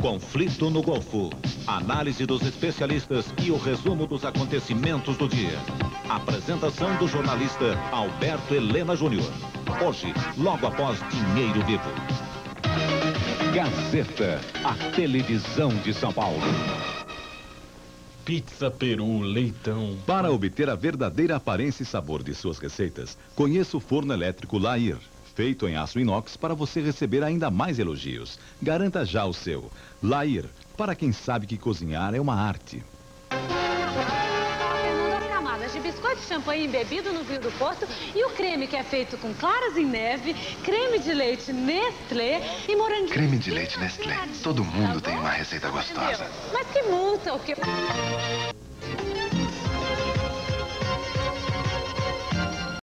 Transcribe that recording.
Conflito no Golfo. Análise dos especialistas e o resumo dos acontecimentos do dia. Apresentação do jornalista Alberto Helena Júnior. Hoje, logo após Dinheiro Vivo. Gazeta, a televisão de São Paulo. Pizza Peru Leitão. Para obter a verdadeira aparência e sabor de suas receitas, conheça o forno elétrico Lair. Feito em aço inox para você receber ainda mais elogios. Garanta já o seu. Lair, para quem sabe que cozinhar é uma arte. Fernando, as camadas de biscoito, champanhe embebido no vinho do Porto e o creme que é feito com claras em neve, creme de leite Nestlé e moranguinho. Creme de leite Nestlé. Todo mundo tem uma receita gostosa. Mas que multa, o que...